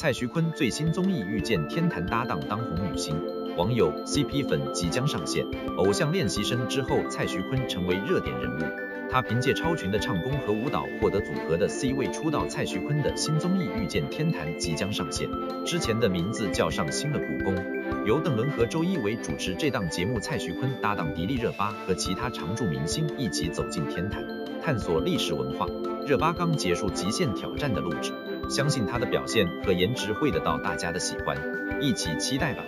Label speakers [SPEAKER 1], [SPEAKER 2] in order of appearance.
[SPEAKER 1] 蔡徐坤最新综艺《遇见天坛》搭档当红女星，网友 CP 粉即将上线。偶像练习生之后，蔡徐坤成为热点人物。他凭借超群的唱功和舞蹈获得组合的 C 位出道。蔡徐坤的新综艺《遇见天坛》即将上线，之前的名字叫上新了古宫，由邓伦和周一围主持这档节目。蔡徐坤搭档迪丽热巴和其他常驻明星一起走进天坛，探索历史文化。热巴刚结束极限挑战的录制。相信她的表现和颜值会得到大家的喜欢，一起期待吧。